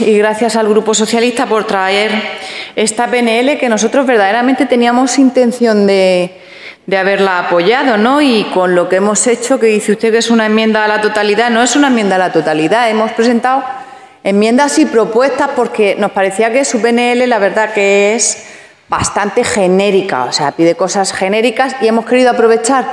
y gracias al Grupo Socialista por traer esta PNL que nosotros verdaderamente teníamos intención de, de haberla apoyado, ¿no? Y con lo que hemos hecho, que dice usted que es una enmienda a la totalidad, no es una enmienda a la totalidad, hemos presentado enmiendas y propuestas porque nos parecía que su PNL la verdad que es bastante genérica, o sea, pide cosas genéricas y hemos querido aprovechar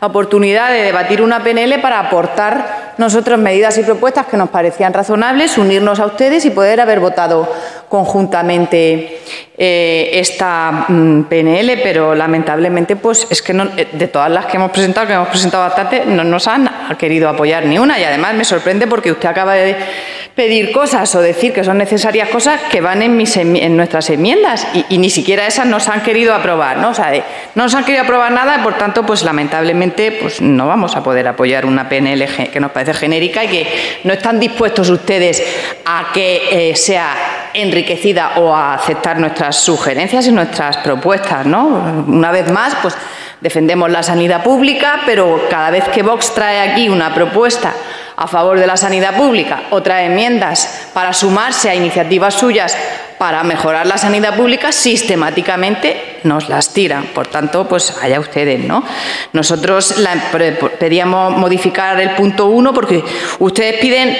la oportunidad de debatir una PNL para aportar nosotros medidas y propuestas que nos parecían razonables, unirnos a ustedes y poder haber votado conjuntamente eh, esta mm, PNL, pero lamentablemente pues es que eh, de todas las que hemos presentado, que hemos presentado bastante, no nos han querido apoyar ni una y además me sorprende porque usted acaba de pedir cosas o decir que son necesarias cosas que van en, mis, en nuestras enmiendas y, ni siquiera esas nos han querido aprobar, ¿no? O sea, no nos han querido aprobar nada y por tanto pues lamentablemente pues no vamos a poder apoyar una PNL que nos parece genérica y que no están dispuestos ustedes a que eh, sea enriquecida o a aceptar nuestras sugerencias y nuestras propuestas, ¿no? Una vez más, pues defendemos la sanidad pública, pero cada vez que Vox trae aquí una propuesta a favor de la sanidad pública o trae enmiendas para sumarse a iniciativas suyas para mejorar la sanidad pública, sistemáticamente nos las tiran. Por tanto, pues allá ustedes, ¿no? Nosotros pedíamos modificar el punto uno porque ustedes piden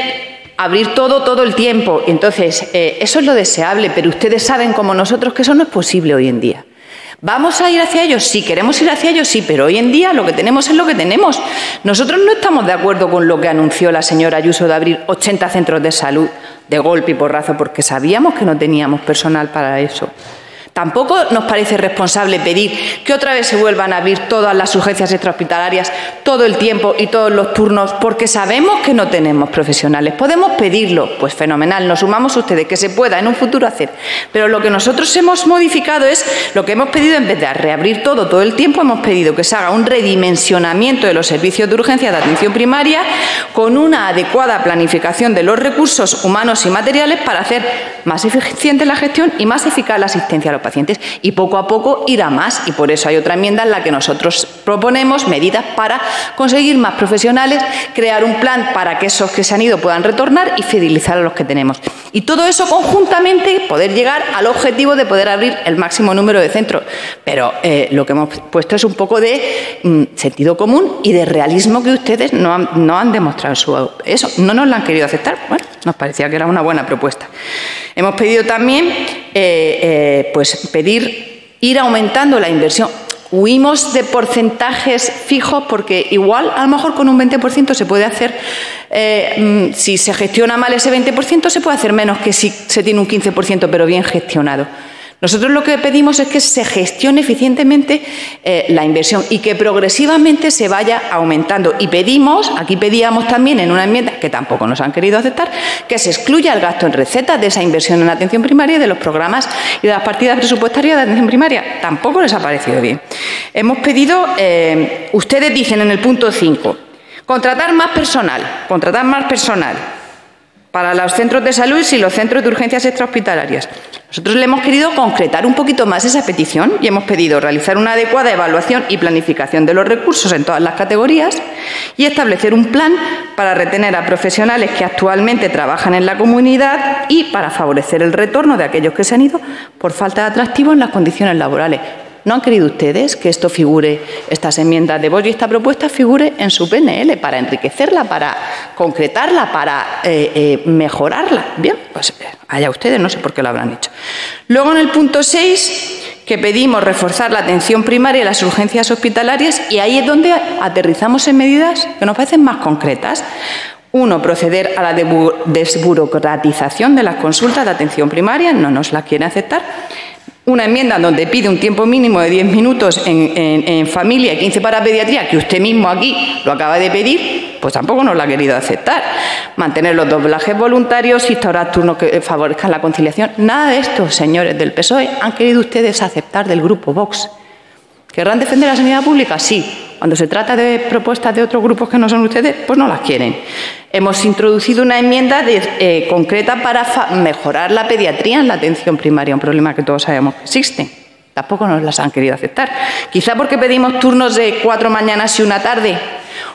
abrir todo todo el tiempo. Entonces, eh, eso es lo deseable, pero ustedes saben como nosotros que eso no es posible hoy en día. ¿Vamos a ir hacia ellos? Sí, queremos ir hacia ellos, sí, pero hoy en día lo que tenemos es lo que tenemos. Nosotros no estamos de acuerdo con lo que anunció la señora Ayuso de abrir 80 centros de salud de golpe y porrazo, porque sabíamos que no teníamos personal para eso. Tampoco nos parece responsable pedir que otra vez se vuelvan a abrir todas las urgencias extrahospitalarias todo el tiempo y todos los turnos, porque sabemos que no tenemos profesionales. Podemos pedirlo, pues fenomenal, nos sumamos ustedes, que se pueda en un futuro hacer. Pero lo que nosotros hemos modificado es lo que hemos pedido en vez de reabrir todo todo el tiempo, hemos pedido que se haga un redimensionamiento de los servicios de urgencia de atención primaria con una adecuada planificación de los recursos humanos y materiales para hacer más eficiente la gestión y más eficaz la asistencia a los pacientes y poco a poco irá más y por eso hay otra enmienda en la que nosotros proponemos medidas para conseguir más profesionales, crear un plan para que esos que se han ido puedan retornar y fidelizar a los que tenemos. Y todo eso conjuntamente poder llegar al objetivo de poder abrir el máximo número de centros. Pero eh, lo que hemos puesto es un poco de mm, sentido común y de realismo que ustedes no han, no han demostrado su, eso. No nos lo han querido aceptar. Bueno, nos parecía que era una buena propuesta. Hemos pedido también eh, eh, pues pedir ir aumentando la inversión. Huimos de porcentajes fijos porque igual a lo mejor con un 20% se puede hacer, eh, mm, si se gestiona mal ese 20% se puede hacer menos que si se tiene un 15% pero bien gestionado. Nosotros lo que pedimos es que se gestione eficientemente eh, la inversión y que progresivamente se vaya aumentando. Y pedimos, aquí pedíamos también en una enmienda que tampoco nos han querido aceptar, que se excluya el gasto en recetas de esa inversión en atención primaria y de los programas y de las partidas presupuestarias de atención primaria. Tampoco les ha parecido bien. Hemos pedido, eh, ustedes dicen en el punto 5, contratar más personal, contratar más personal para los centros de salud y los centros de urgencias extrahospitalarias. Nosotros le hemos querido concretar un poquito más esa petición y hemos pedido realizar una adecuada evaluación y planificación de los recursos en todas las categorías y establecer un plan para retener a profesionales que actualmente trabajan en la comunidad y para favorecer el retorno de aquellos que se han ido por falta de atractivo en las condiciones laborales. ¿No han querido ustedes que esto figure, estas enmiendas de voz y esta propuesta figure en su PNL para enriquecerla, para concretarla, para eh, eh, mejorarla? Bien, pues eh, allá ustedes, no sé por qué lo habrán hecho. Luego en el punto 6, que pedimos reforzar la atención primaria y las urgencias hospitalarias, y ahí es donde aterrizamos en medidas que nos parecen más concretas. Uno, proceder a la desburocratización de las consultas de atención primaria, no nos la quieren aceptar una enmienda donde pide un tiempo mínimo de 10 minutos en, familia y 15 para pediatría, que usted mismo aquí lo acaba de pedir, pues tampoco nos lo ha querido aceptar. Mantener los doblajes voluntarios, instaurar turnos que favorezcan la conciliación. Nada de esto, señores del PSOE, han querido ustedes aceptar del grupo Vox. ¿Querrán defender la sanidad pública? Sí. Cuando se trata de propuestas de otros grupos que no son ustedes, pues no las quieren. Hemos introducido una enmienda eh, concreta para mejorar la pediatría en la atención primaria, un problema que todos sabemos que existe. Tampoco nos las han querido aceptar. Quizá porque pedimos turnos de cuatro mañanas y una tarde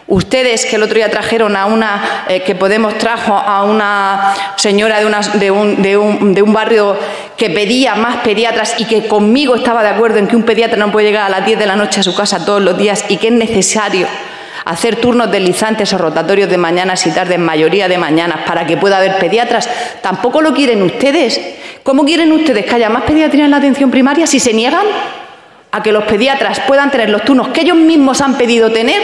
Ustedes que el otro día trajeron a una, eh, que Podemos trajo a una señora de, un, de, un, barrio que pedía más pediatras y que conmigo estaba de acuerdo en que un pediatra no puede llegar a las 10 de la noche a su casa todos los días y que es necesario hacer turnos deslizantes o rotatorios de mañanas y tardes, mayoría de mañanas, para que pueda haber pediatras. Tampoco lo quieren ustedes. ¿Cómo quieren ustedes que haya más pediatría en la atención primaria si se niegan a que los pediatras puedan tener los turnos que ellos mismos han pedido tener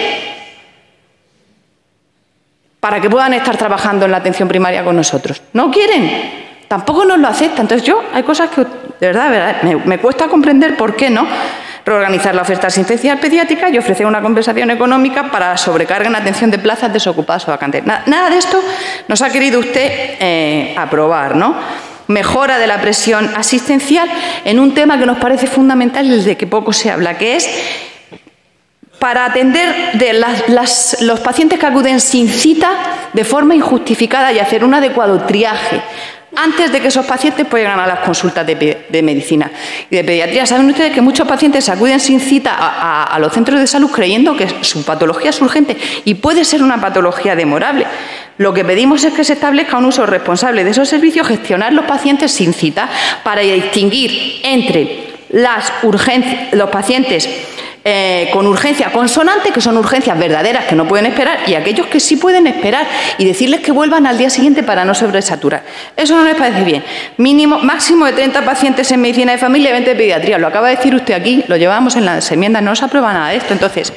para que puedan estar trabajando en la atención primaria con nosotros? No quieren. Tampoco nos lo aceptan. Entonces yo hay cosas que de verdad, me, cuesta comprender por qué no reorganizar la oferta asistencial pediátrica y ofrecer una compensación económica para sobrecarga en atención de plazas desocupadas o vacantes. Nada, de esto nos ha querido usted eh, aprobar, ¿no? Mejora de la presión asistencial en un tema que nos parece fundamental y desde que poco se habla, que es para atender de los pacientes que acuden sin cita de forma injustificada y hacer un adecuado triaje antes de que esos pacientes puedan a las consultas de, medicina y de pediatría. Saben ustedes que muchos pacientes acuden sin cita a, los centros de salud creyendo que su patología es urgente y puede ser una patología demorable. Lo que pedimos es que se establezca un uso responsable de esos servicios, gestionar los pacientes sin cita para distinguir entre las los pacientes eh, con urgencia consonante, que son urgencias verdaderas que no pueden esperar, y aquellos que sí pueden esperar y decirles que vuelvan al día siguiente para no sobresaturar. Eso no les parece bien. Mínimo, máximo de 30 pacientes en medicina de familia y 20 de pediatría. Lo acaba de decir usted aquí, lo llevamos en las enmiendas, no se aprueba nada de esto. Entonces,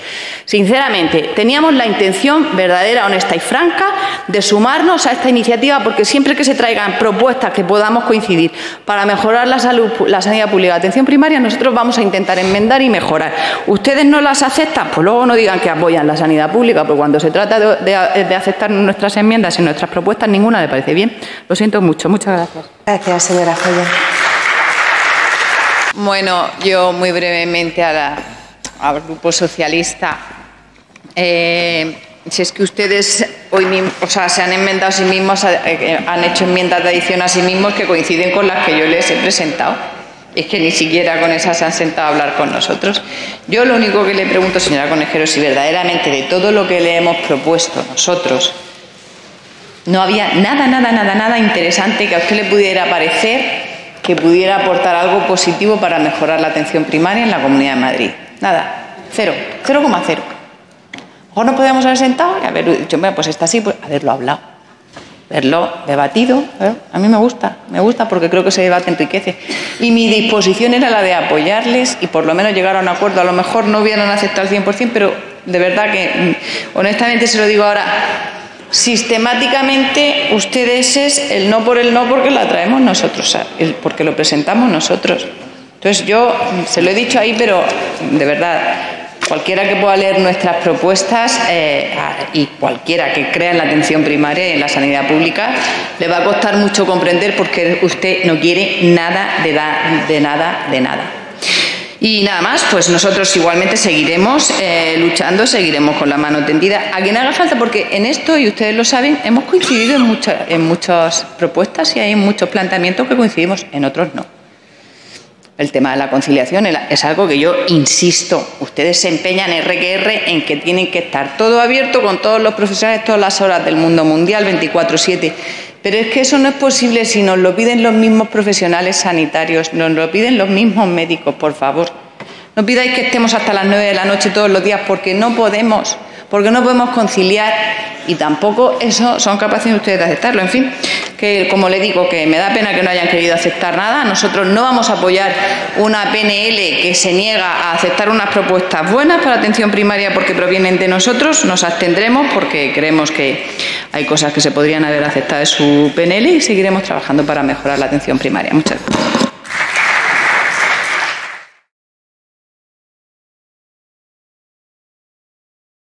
sinceramente, teníamos la intención verdadera, honesta y franca de sumarnos a esta iniciativa porque siempre que se traigan propuestas que podamos coincidir para mejorar la salud, la sanidad pública, la atención primaria, nosotros vamos a intentar enmendar y mejorar ustedes no las aceptan, pues luego no digan que apoyan la sanidad pública, porque cuando se trata de, aceptar nuestras enmiendas y nuestras propuestas, ninguna le parece bien. Lo siento mucho. Muchas gracias. Gracias, señora Joya. Bueno, yo muy brevemente al Grupo Socialista. Eh, si es que ustedes hoy mismo, o sea, se han enmendado a sí mismos, eh, han hecho enmiendas de adición a sí mismos que coinciden con las que yo les he presentado. Es que ni siquiera con esas se han sentado a hablar con nosotros. Yo lo único que le pregunto, señora Conejero, si verdaderamente de todo lo que le hemos propuesto nosotros, no había nada, nada, nada, nada interesante que a usted le pudiera parecer que pudiera aportar algo positivo para mejorar la atención primaria en la Comunidad de Madrid. Nada, cero, 0,0. O no podemos haber sentado y haber dicho, bueno, pues está así, pues haberlo hablado verlo debatido. ¿eh? A mí me gusta, me gusta porque creo que ese debate enriquece. Y mi disposición era la de apoyarles y por lo menos llegar a un acuerdo. A lo mejor no hubieran aceptado al 100%, pero de verdad que, mm, honestamente se lo digo ahora, sistemáticamente ustedes es el no por el no porque la traemos nosotros, porque lo presentamos nosotros. Entonces yo se lo he dicho ahí, pero de verdad, Cualquiera que pueda leer nuestras propuestas eh, y cualquiera que crea en la atención primaria y en la sanidad pública, le va a costar mucho comprender porque usted no quiere nada de, nada, de nada. Y nada más, pues nosotros igualmente seguiremos eh, luchando, seguiremos con la mano tendida a quien haga falta, porque en esto, y ustedes lo saben, hemos coincidido en, muchas, en muchas propuestas y hay muchos planteamientos que coincidimos, en otros no. El tema de la conciliación es algo que yo insisto. Ustedes se empeñan RQR en que tienen que estar todo abierto con todos los profesionales todas las horas del mundo mundial 24/7. Pero es que eso no es posible si nos lo piden los mismos profesionales sanitarios, nos lo piden los mismos médicos, por favor. No pidáis que estemos hasta las 9 de la noche todos los días porque no podemos porque no podemos conciliar y tampoco eso son capaces ustedes de aceptarlo. En fin, que como le digo, que me da pena que no hayan querido aceptar nada. Nosotros no vamos a apoyar una PNL que se niega a aceptar unas propuestas buenas para atención primaria porque provienen de nosotros. Nos abstendremos porque creemos que hay cosas que se podrían haber aceptado de su PNL y seguiremos trabajando para mejorar la atención primaria. Muchas gracias.